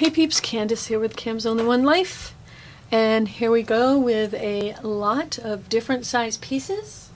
Hey peeps, Candace here with Kam's Only One Life. And here we go with a lot of different size pieces.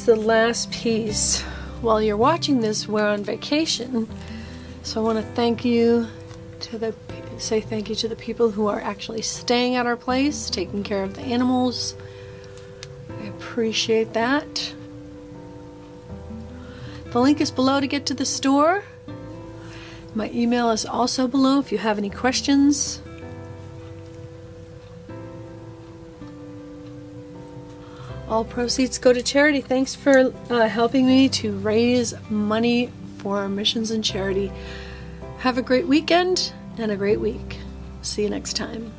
Is the last piece. While you're watching this, we're on vacation. So I want to thank you to the say thank you to the people who are actually staying at our place, taking care of the animals. I appreciate that. The link is below to get to the store. My email is also below if you have any questions. All proceeds go to charity. Thanks for uh, helping me to raise money for missions and charity. Have a great weekend and a great week. See you next time.